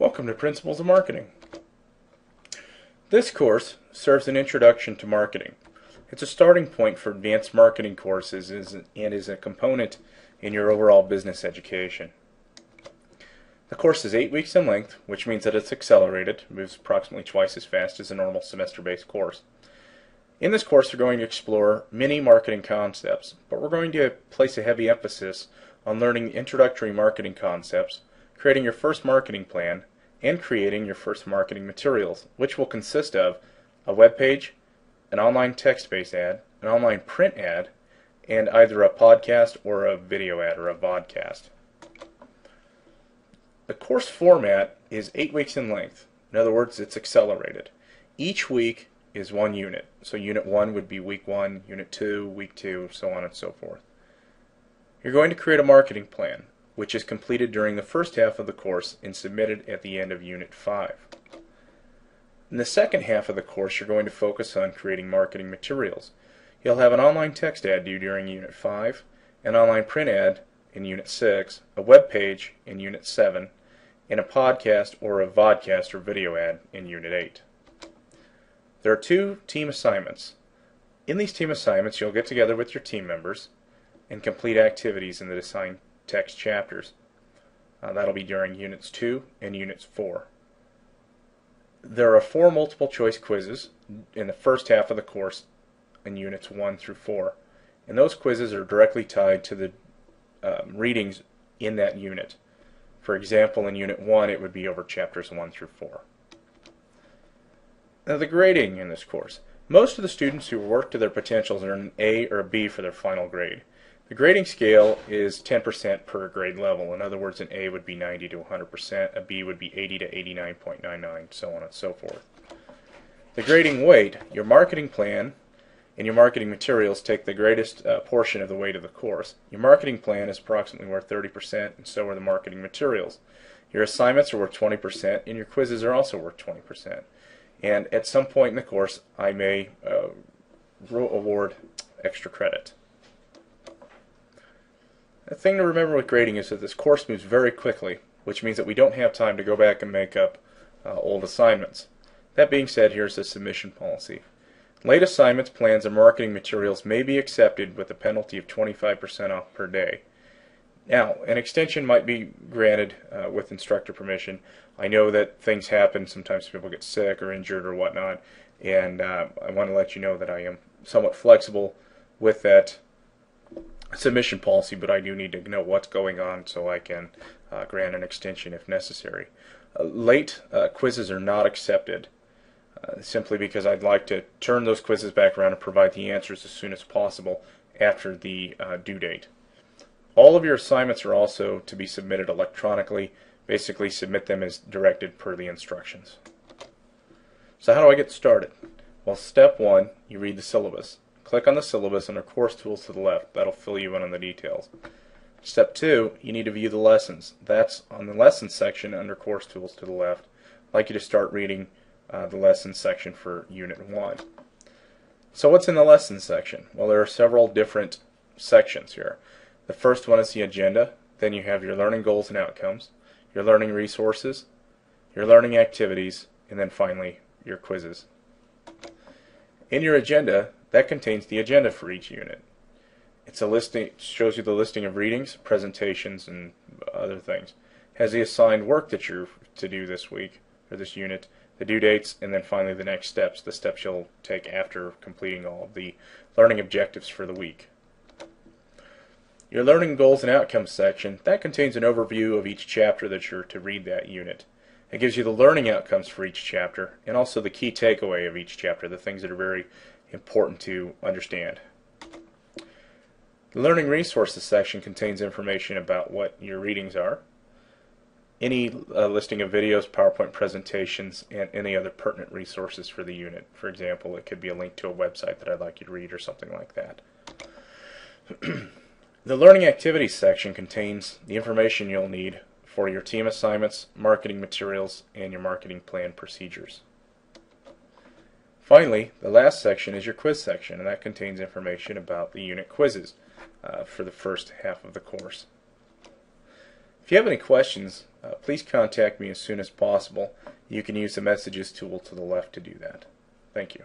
Welcome to Principles of Marketing. This course serves an introduction to marketing. It's a starting point for advanced marketing courses and is a component in your overall business education. The course is eight weeks in length, which means that it's accelerated, moves approximately twice as fast as a normal semester-based course. In this course, we're going to explore many marketing concepts, but we're going to place a heavy emphasis on learning introductory marketing concepts, creating your first marketing plan, and creating your first marketing materials, which will consist of a web page, an online text-based ad, an online print ad, and either a podcast or a video ad or a vodcast. The course format is eight weeks in length. In other words, it's accelerated. Each week is one unit. So unit one would be week one, unit two, week two, so on and so forth. You're going to create a marketing plan which is completed during the first half of the course and submitted at the end of Unit 5. In the second half of the course, you're going to focus on creating marketing materials. You'll have an online text ad due during Unit 5, an online print ad in Unit 6, a web page in Unit 7, and a podcast or a vodcast or video ad in Unit 8. There are two team assignments. In these team assignments, you'll get together with your team members and complete activities in the assigned text chapters. Uh, that'll be during Units 2 and Units 4. There are four multiple choice quizzes in the first half of the course in Units 1 through 4. And those quizzes are directly tied to the um, readings in that unit. For example, in Unit 1, it would be over chapters 1 through 4. Now, the grading in this course. Most of the students who work to their potentials earn an A or a B for their final grade. The grading scale is 10% per grade level. In other words, an A would be 90 to 100%, a B would be 80 to 89.99, so on and so forth. The grading weight, your marketing plan and your marketing materials take the greatest uh, portion of the weight of the course. Your marketing plan is approximately worth 30%, and so are the marketing materials. Your assignments are worth 20%, and your quizzes are also worth 20%. And at some point in the course, I may uh, award extra credit. The thing to remember with grading is that this course moves very quickly, which means that we don't have time to go back and make up uh, old assignments. That being said, here's the submission policy. Late assignments, plans, and marketing materials may be accepted with a penalty of 25% off per day. Now, an extension might be granted uh, with instructor permission. I know that things happen. Sometimes people get sick or injured or whatnot, and uh, I want to let you know that I am somewhat flexible with that submission policy, but I do need to know what's going on so I can uh, grant an extension if necessary. Uh, late uh, quizzes are not accepted uh, simply because I'd like to turn those quizzes back around and provide the answers as soon as possible after the uh, due date. All of your assignments are also to be submitted electronically. Basically, submit them as directed per the instructions. So, how do I get started? Well, step one, you read the syllabus. Click on the syllabus under Course Tools to the left. That'll fill you in on the details. Step 2, you need to view the lessons. That's on the Lessons section under Course Tools to the left. I'd like you to start reading uh, the Lessons section for Unit 1. So what's in the Lessons section? Well, there are several different sections here. The first one is the agenda. Then you have your learning goals and outcomes, your learning resources, your learning activities, and then finally your quizzes. In your agenda, that contains the agenda for each unit. It's a listing, shows you the listing of readings, presentations, and other things. Has the assigned work that you're to do this week or this unit, the due dates, and then finally the next steps, the steps you'll take after completing all of the learning objectives for the week. Your learning goals and outcomes section, that contains an overview of each chapter that you're to read that unit. It gives you the learning outcomes for each chapter and also the key takeaway of each chapter, the things that are very important to understand. The Learning Resources section contains information about what your readings are, any uh, listing of videos, PowerPoint presentations, and any other pertinent resources for the unit. For example, it could be a link to a website that I'd like you to read or something like that. the Learning Activities section contains the information you'll need for your team assignments, marketing materials, and your marketing plan procedures. Finally, the last section is your quiz section, and that contains information about the unit quizzes uh, for the first half of the course. If you have any questions uh, please contact me as soon as possible. You can use the messages tool to the left to do that. Thank you.